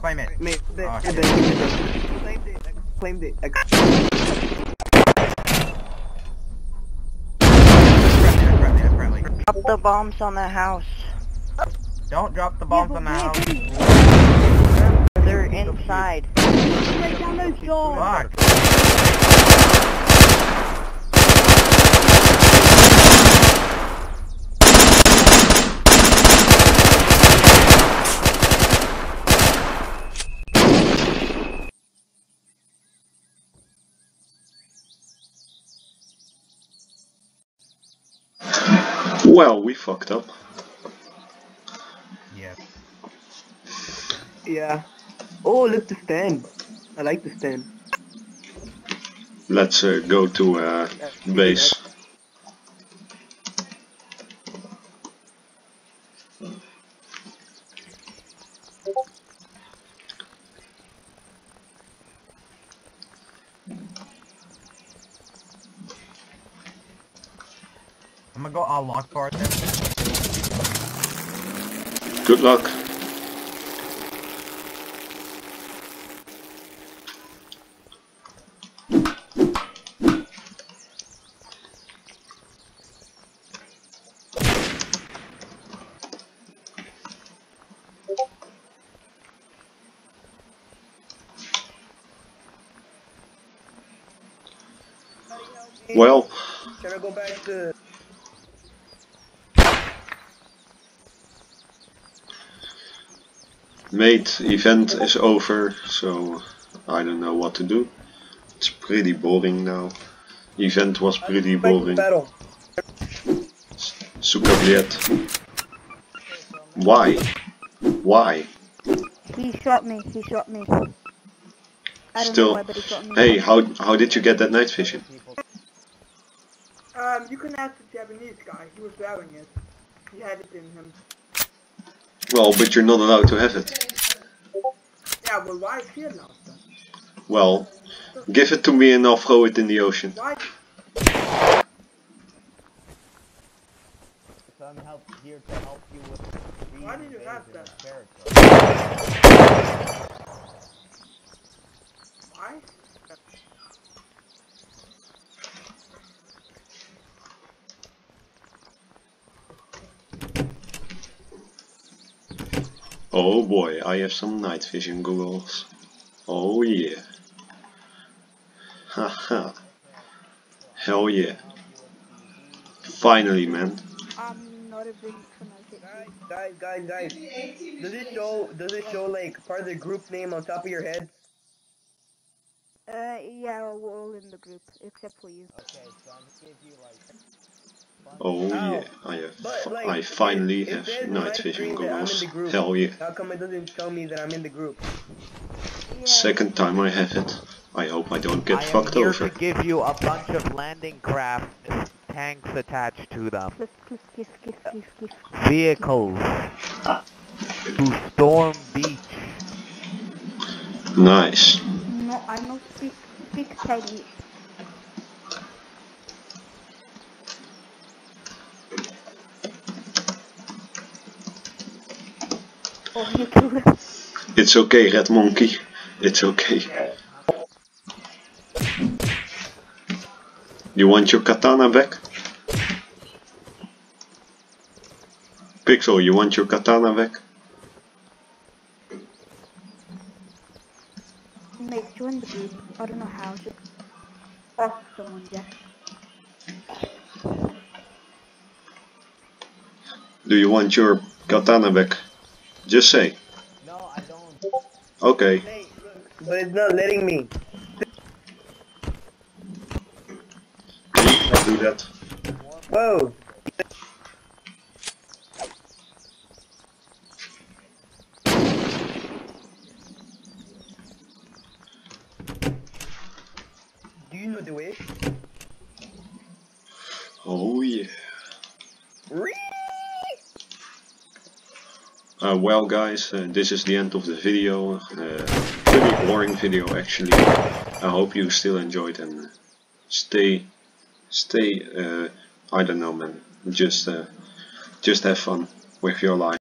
Claim it. Mate, they, Oh, they, shit. claimed it. Claimed it. Ex- That's friendly, that's friendly, that's. Drop the bombs on the house. Don't drop the bombs on the house. They're inside. Break down those doors. Fuck. Well, we fucked up. Yeah. yeah. Oh, look the stand. I like the stand. Let's uh, go to uh, base. I'm gonna go all lock for it. Good luck. Well, Can I go back to? Mate, event is over, so I don't know what to do. It's pretty boring now. Event was pretty boring. battle. Sukabliet. Why? Why? He shot me. He shot me. I Still. why, he shot me. Hey, how how did you get that night vision? Um, you can ask the Japanese guy. He was wearing it. He had it in him. Well, but you're not allowed to have it. Yeah, well, why is here now? then? Well, give it to me and I'll throw it in the ocean. Why? So I'm help here to help you with the Why did you have that? Oh boy, I have some night vision goggles. Oh yeah. Haha. Hell yeah. Finally, man. I'm not a big. Guys, guys, guys, guys. Does it show? Does it show like part of the group name on top of your head? Uh, yeah, we're all in the group except for you. Okay, so I'm gonna give you like. Oh Ow. yeah, I have. Oh, but, like, I finally it- it have says in night vision screen that I'm in goggles. Hell yeah. How come it doesn't tell me that I'm in the group? Yeah, Second time I have it. I hope I don't get I am fucked here over. to give you a bunch of landing craft tanks attached to them. Vehicles to storm beach. Nice. No, I don't speak, speak Chinese. Oh, you too. It's okay, Red Monkey. It's okay. You want your katana back? Pixel, you want your katana back? Mate, join the group. I don't know how. Just ask someone, yeah. Do you want your katana back? Just say. No, I don't. Okay. But it's not letting me. I'll do that. Whoa. Do you know the way? Oh yeah. Whee! Uh, well guys, uh, this is the end of the video. Uh, pretty boring video actually. I hope you still enjoyed and stay, stay, uh, I don't know man, just, uh, just have fun with your life.